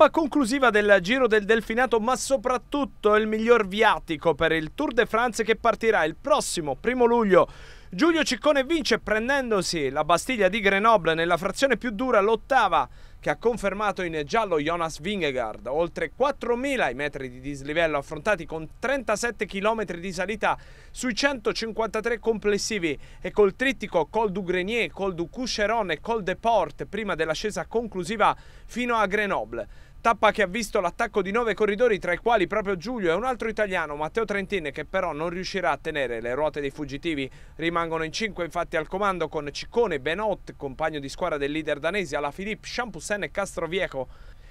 Tappa conclusiva del Giro del Delfinato, ma soprattutto il miglior viatico per il Tour de France che partirà il prossimo primo luglio. Giulio Ciccone vince prendendosi la Bastiglia di Grenoble nella frazione più dura, l'ottava, che ha confermato in giallo Jonas Vingegaard. Oltre 4.000 metri di dislivello affrontati con 37 km di salita sui 153 complessivi e col trittico Col du Grenier, Col du Coucheron e Col de Port prima dell'ascesa conclusiva fino a Grenoble. Tappa che ha visto l'attacco di nove corridori, tra i quali proprio Giulio e un altro italiano, Matteo Trentin, che però non riuscirà a tenere le ruote dei fuggitivi. Rimangono in cinque infatti al comando con Ciccone, Benot, compagno di squadra del leader danese, alla Philippe, Champoussin e Castrovieco.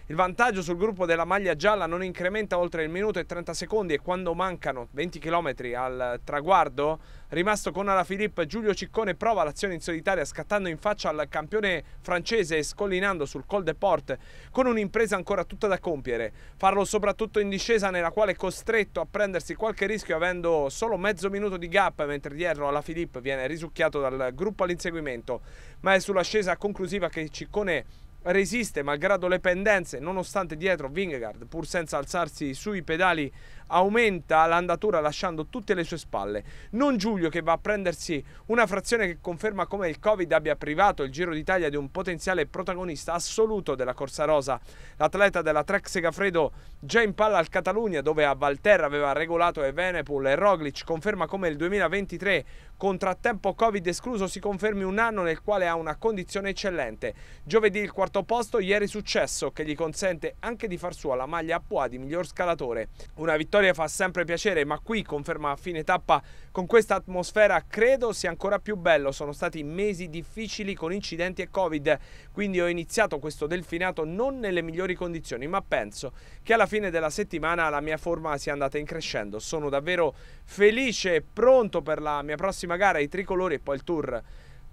Il vantaggio sul gruppo della maglia gialla non incrementa oltre il minuto e 30 secondi e quando mancano 20 km al traguardo, rimasto con Ala Filippo, Giulio Ciccone prova l'azione in solitaria scattando in faccia al campione francese e scollinando sul Col de Porte con un'impresa ancora tutta da compiere. Farlo soprattutto in discesa nella quale è costretto a prendersi qualche rischio avendo solo mezzo minuto di gap mentre dietro Ala Filippo viene risucchiato dal gruppo all'inseguimento. Ma è sull'ascesa conclusiva che Ciccone resiste malgrado le pendenze, nonostante dietro Vingegaard, pur senza alzarsi sui pedali, aumenta l'andatura lasciando tutte le sue spalle. Non Giulio che va a prendersi una frazione che conferma come il Covid abbia privato il Giro d'Italia di un potenziale protagonista assoluto della corsa rosa. L'atleta della Trek Segafredo già in palla al Catalunya dove a Valterra aveva regolato Evenepoel e Roglic conferma come il 2023 contrattempo Covid escluso si confermi un anno nel quale ha una condizione eccellente. Giovedì il quarto posto, ieri successo che gli consente anche di far sua la maglia a poa di miglior scalatore. Una vittoria vittoria fa sempre piacere, ma qui conferma a fine tappa con questa atmosfera credo sia ancora più bello. Sono stati mesi difficili con incidenti e Covid, quindi ho iniziato questo delfinato non nelle migliori condizioni, ma penso che alla fine della settimana la mia forma sia andata in crescendo. Sono davvero felice e pronto per la mia prossima gara, i tricolori e poi il tour.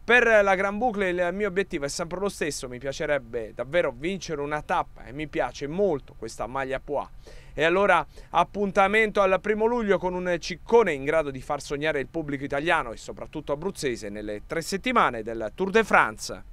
Per la Gran Bucle il mio obiettivo è sempre lo stesso, mi piacerebbe davvero vincere una tappa e mi piace molto questa maglia Pois. E allora appuntamento al primo luglio con un ciccone in grado di far sognare il pubblico italiano e soprattutto abruzzese nelle tre settimane del Tour de France.